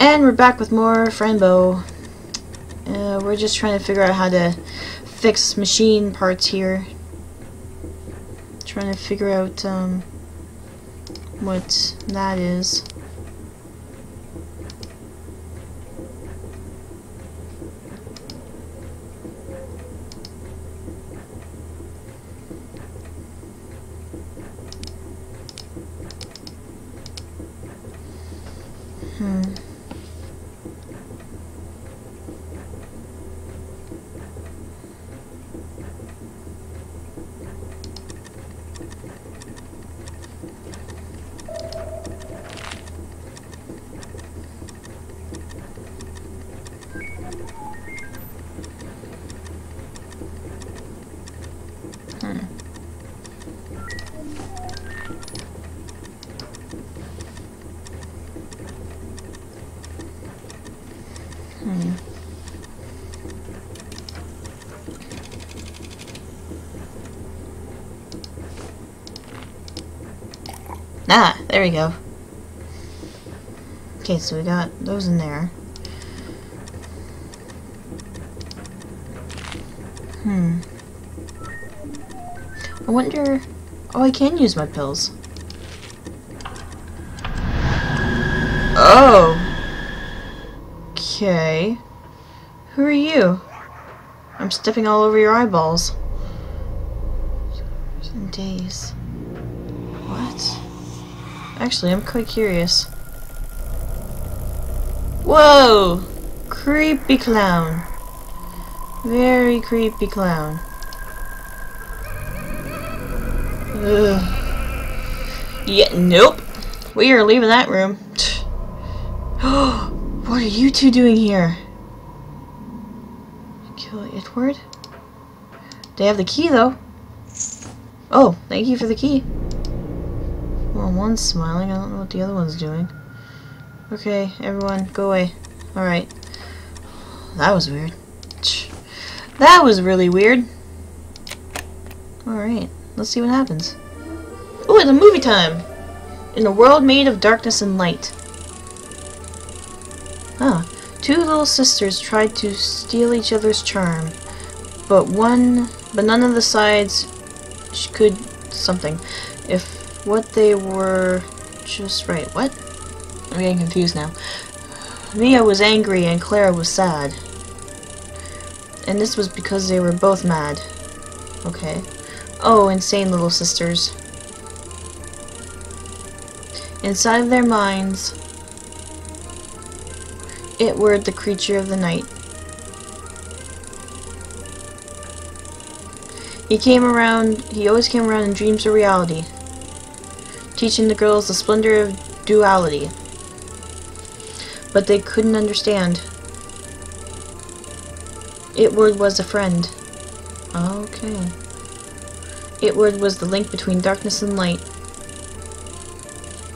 And we're back with more Fran Bow. Uh, we're just trying to figure out how to fix machine parts here. Trying to figure out um, what that is. Hmm. Ah, there we go. Okay, so we got those in there. Hmm. I wonder... Oh, I can use my pills. Oh! Okay. Who are you? I'm stepping all over your eyeballs. Days. Actually, I'm quite curious. Whoa! Creepy clown. Very creepy clown. Ugh. Yeah, nope. We are leaving that room. what are you two doing here? Kill Edward? They have the key, though. Oh, thank you for the key. One's smiling. I don't know what the other one's doing. Okay, everyone, go away. Alright. That was weird. That was really weird. Alright, let's see what happens. Ooh, it's a movie time! In a world made of darkness and light. Ah, two little sisters tried to steal each other's charm, but one, but none of the sides could something. If what they were just right. What? I'm getting confused now. Mia was angry and Clara was sad. And this was because they were both mad. Okay. Oh, insane little sisters. Inside of their minds, it were the creature of the night. He came around, he always came around in dreams or reality, teaching the girls the splendor of duality. But they couldn't understand. Itward was a friend. Ah, okay. Itward was the link between darkness and light.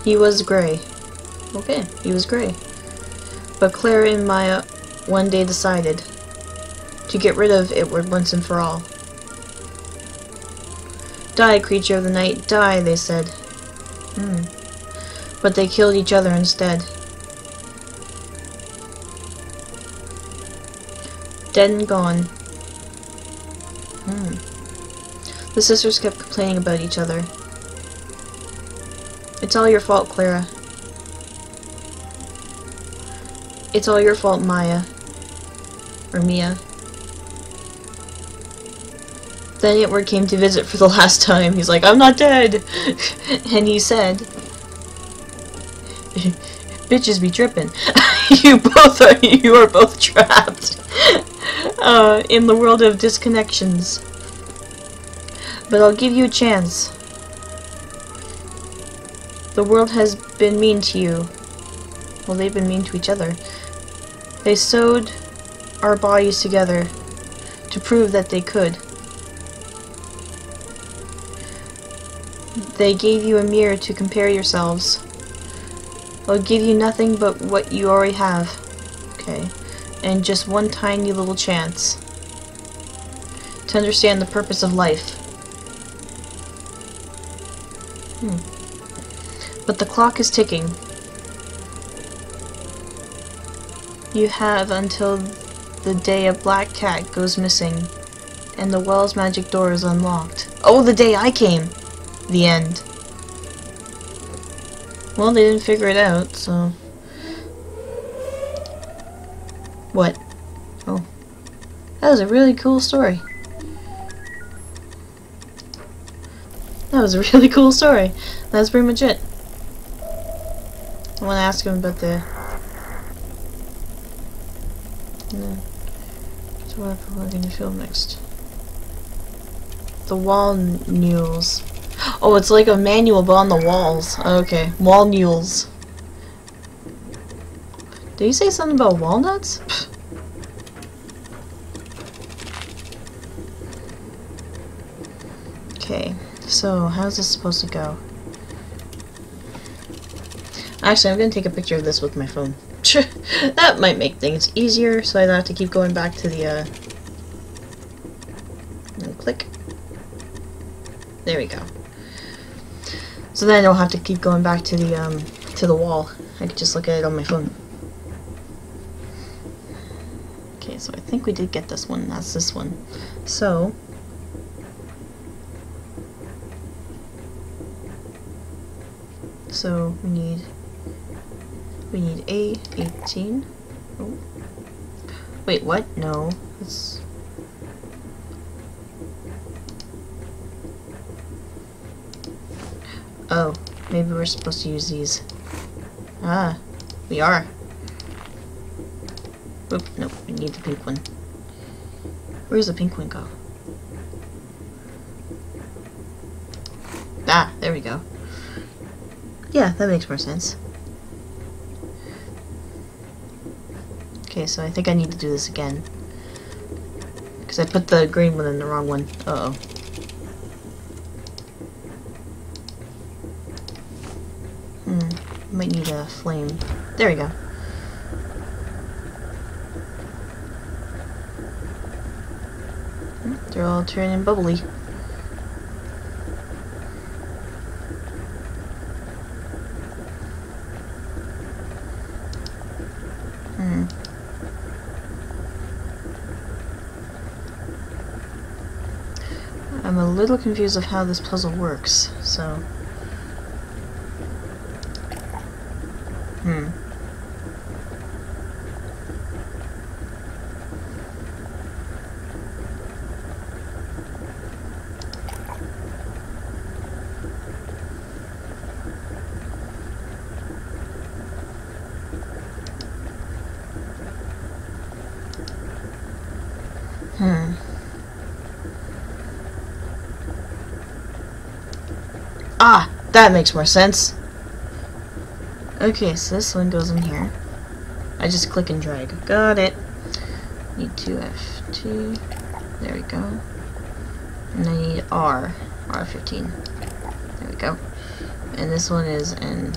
He was gray. Okay, he was gray. But Clara and Maya one day decided to get rid of Itward once and for all. Die, creature of the night, die, they said. Hmm. But they killed each other instead. Dead and gone. Hmm. The sisters kept complaining about each other. It's all your fault, Clara. It's all your fault, Maya. Or Mia. Then Edward came to visit for the last time. He's like, I'm not dead! and he said, Bitches be tripping. you both are, you are both trapped. Uh, in the world of disconnections. But I'll give you a chance. The world has been mean to you. Well, they've been mean to each other. They sewed our bodies together to prove that they could. They gave you a mirror to compare yourselves. I'll give you nothing but what you already have. Okay. And just one tiny little chance to understand the purpose of life. Hmm. But the clock is ticking. You have until the day a black cat goes missing and the well's magic door is unlocked. Oh, the day I came! The end. Well, they didn't figure it out, so... What? Oh. That was a really cool story. That was a really cool story. That's pretty much it. I want to ask him about the... No. So what if we're going to film next? The wall mules. Oh, it's like a manual but on the walls. Okay, wall mules. Did you say something about walnuts? okay, so how's this supposed to go? Actually, I'm gonna take a picture of this with my phone. that might make things easier, so I don't have to keep going back to the, uh... click. There we go. So then I don't have to keep going back to the, um, to the wall. I could just look at it on my phone. Okay, so I think we did get this one. That's this one. So... So, we need... We need A, 18. Oh. Wait, what? No. It's... Oh, maybe we're supposed to use these. Ah, we are. Oop, nope, we need the pink one. Where's the pink one go? Ah, there we go. Yeah, that makes more sense. Okay, so I think I need to do this again. Because I put the green one in the wrong one. Uh oh Flame. There we go. Hmm, they're all turning bubbly. Hmm. I'm a little confused of how this puzzle works, so... Hmm. Hmm. Ah, that makes more sense. Okay, so this one goes in here. I just click and drag. Got it. Need 2F2. There we go. And I need R. R15. There we go. And this one is in...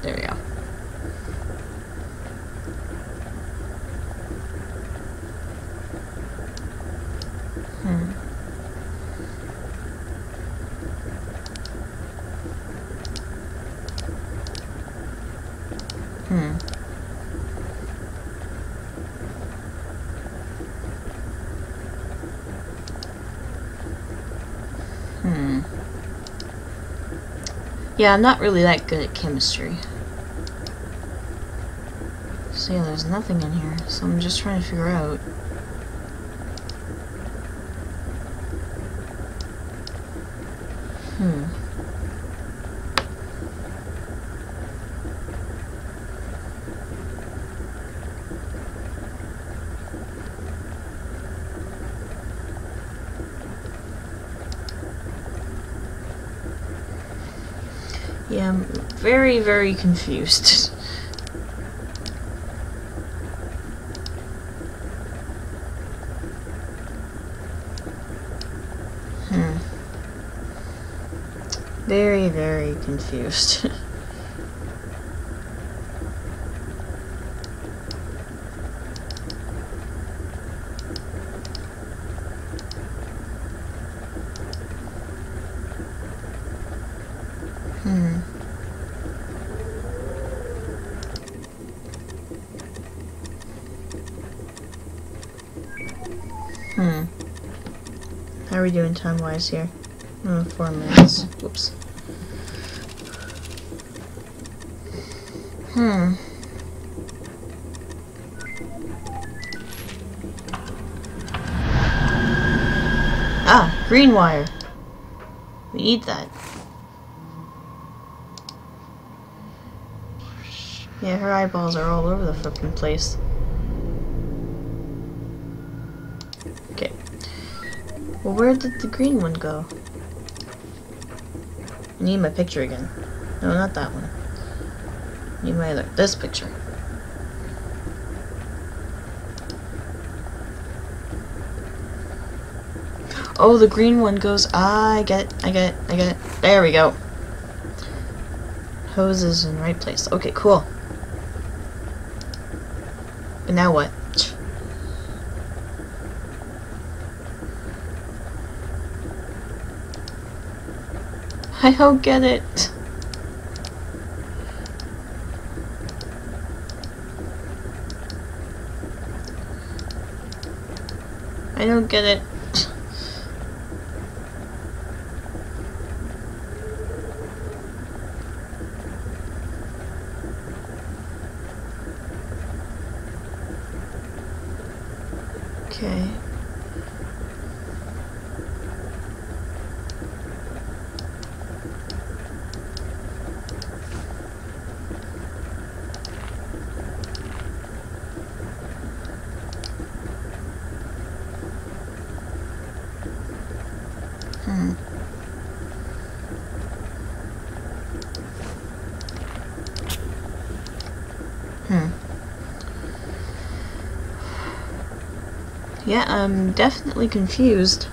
There we go. Hmm. Hmm. Hmm. Yeah, I'm not really that good at chemistry. Yeah, there's nothing in here, so I'm just trying to figure out. Hmm. Yeah, I'm very, very confused. hmm. Very, very confused. hmm. Hmm. How are we doing time-wise here? Oh, four minutes. Whoops. Hmm. Ah, green wire. We need that. Yeah, her eyeballs are all over the fucking place. Well, where did the green one go? I need my picture again. No, not that one. I need my other. This picture. Oh, the green one goes. Ah, I get it. I get it. I get it. There we go. Hose is in the right place. Okay, cool. But now what? I don't get it. I don't get it. Okay. Hmm. Yeah, I'm definitely confused.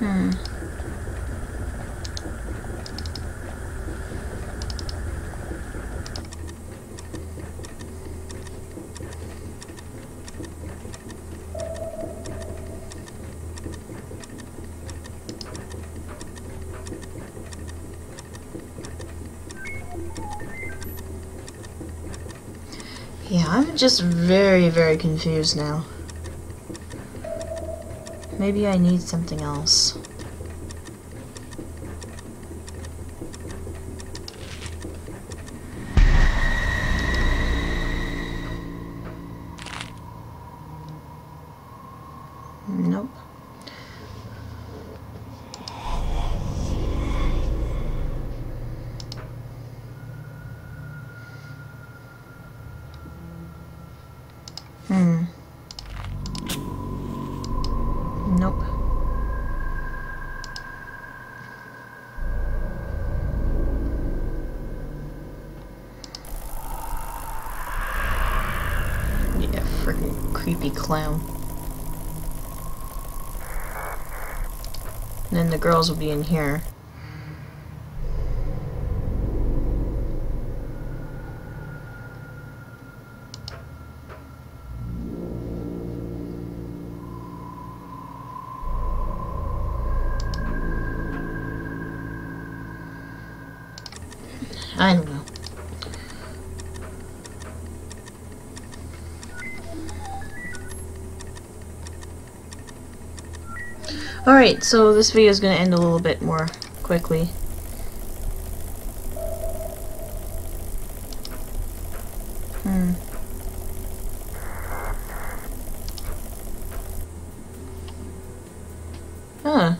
Hmm. Yeah, I'm just very, very confused now. Maybe I need something else. Nope. Hmm. Nope. Yeah, freaking creepy clown. And then the girls will be in here. Alright, so this video is going to end a little bit more quickly. Hmm. Huh.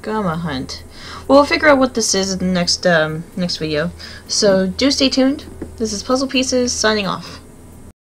Gamma hunt. We'll figure out what this is in the next um, next video. So do stay tuned. This is Puzzle Pieces signing off.